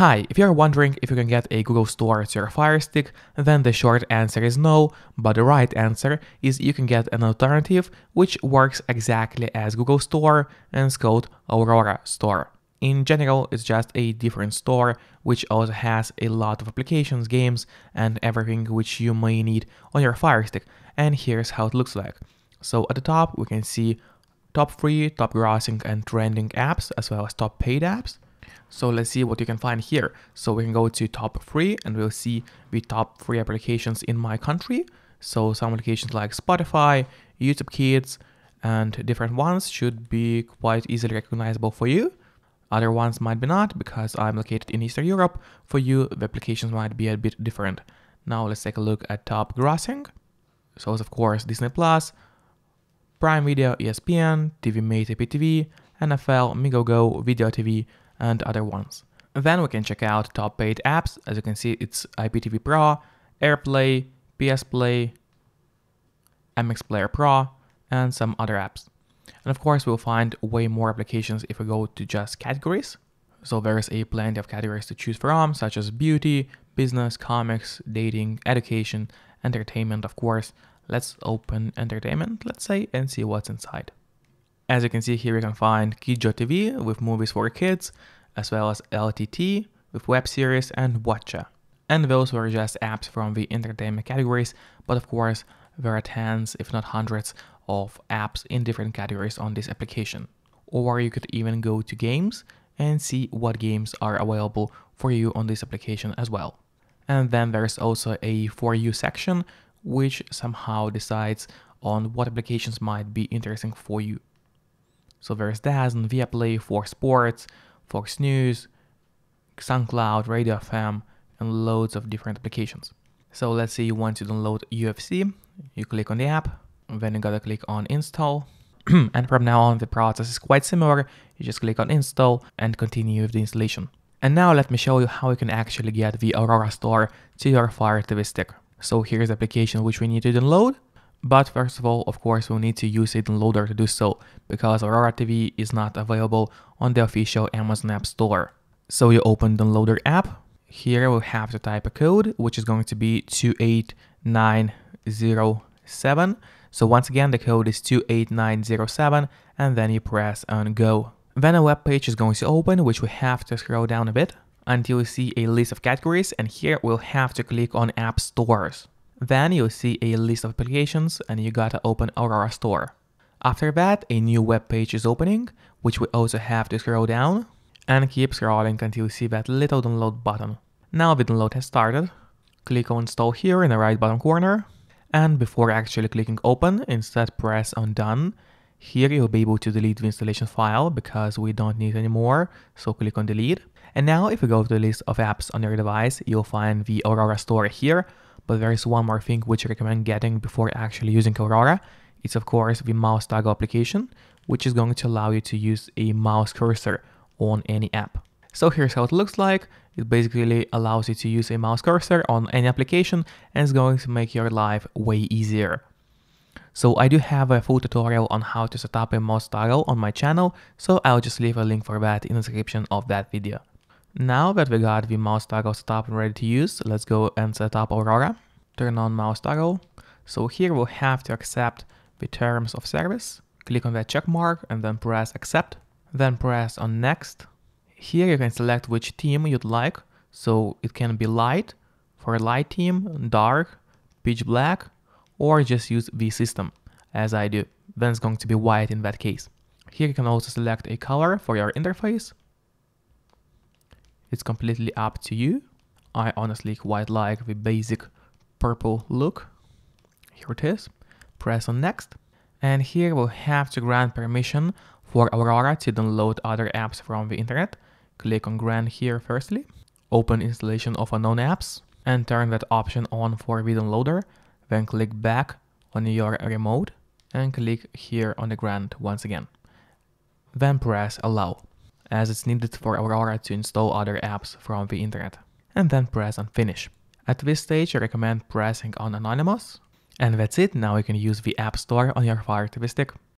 Hi, if you're wondering if you can get a Google Store to your Fire Stick, then the short answer is no, but the right answer is you can get an alternative which works exactly as Google Store and it's called Aurora Store. In general, it's just a different store which also has a lot of applications, games, and everything which you may need on your Fire Stick. And here's how it looks like. So at the top, we can see top free, top grossing, and trending apps, as well as top paid apps. So let's see what you can find here. So we can go to top three and we'll see the top three applications in my country. So some applications like Spotify, YouTube Kids, and different ones should be quite easily recognizable for you. Other ones might be not because I'm located in Eastern Europe. For you, the applications might be a bit different. Now let's take a look at top grossing. So it's of course Disney Plus, Prime Video, ESPN, TiviMate IPTV, NFL, Migogo, Video TV, and other ones. Then we can check out top paid apps. As you can see, it's IPTV Pro, AirPlay, PS Play, MX Player Pro, and some other apps. And of course, we'll find way more applications if we go to just categories. So there's a plenty of categories to choose from, such as beauty, business, comics, dating, education, entertainment, of course. Let's open entertainment, let's say, and see what's inside. As you can see here, you can find Kijo TV with movies for kids, as well as LTT with web series and Watcha. And those were just apps from the entertainment categories, but of course, there are tens, if not hundreds, of apps in different categories on this application. Or you could even go to games and see what games are available for you on this application as well. And then there's also a For You section, which somehow decides on what applications might be interesting for you. So there's DAZN, Viaplay, Fox Sports, Fox News, SoundCloud, Radio FM, and loads of different applications. So let's say you want to download UFC, you click on the app, then you gotta click on install, and from now on the process is quite similar, you just click on install and continue with the installation. And now let me show you how you can actually get the Aurora Store to your Fire TV stick. So here's the application which we need to download. But first of all, of course, we'll need to use a downloader to do so, because Aurora TV is not available on the official Amazon App Store. So you open the downloader app. Here we'll have to type a code, which is going to be 28907. So once again, the code is 28907, and then you press on go. Then a web page is going to open, which we have to scroll down a bit until you see a list of categories, and here we'll have to click on app stores. Then you'll see a list of applications and you gotta open Aurora Store. After that, a new web page is opening, which we also have to scroll down and keep scrolling until you see that little download button. Now the download has started. Click on install here in the right bottom corner. And before actually clicking open, instead press on done. Here you'll be able to delete the installation file because we don't need anymore, so click on delete. And now if you go to the list of apps on your device, you'll find the Aurora Store here, but there is one more thing which I recommend getting before actually using Aurora. It's of course the mouse toggle application, which is going to allow you to use a mouse cursor on any app. So here's how it looks like. It basically allows you to use a mouse cursor on any application and it's going to make your life way easier. So I do have a full tutorial on how to set up a mouse toggle on my channel, so I'll just leave a link for that in the description of that video. Now that we got the mouse toggle set up and ready to use, let's go and set up Aurora. Turn on mouse toggle. So here we'll have to accept the terms of service. Click on that check mark and then press accept. Then press on next. Here you can select which theme you'd like. So it can be light for a light theme, dark, pitch black, or just use the system as I do. Then it's going to be white in that case. Here you can also select a color for your interface. It's completely up to you. I honestly quite like the basic purple look. Here it is. Press on next. And here we'll have to grant permission for Aurora to download other apps from the internet. Click on grant here firstly. Open installation of unknown apps and turn that option on for the downloader. Then click back on your remote and click here on the grant once again. Then press allow as it's needed for Aurora to install other apps from the internet, and then press on finish. At this stage, I recommend pressing on Anonymous, and that's it, now you can use the App Store on your Fire TV stick.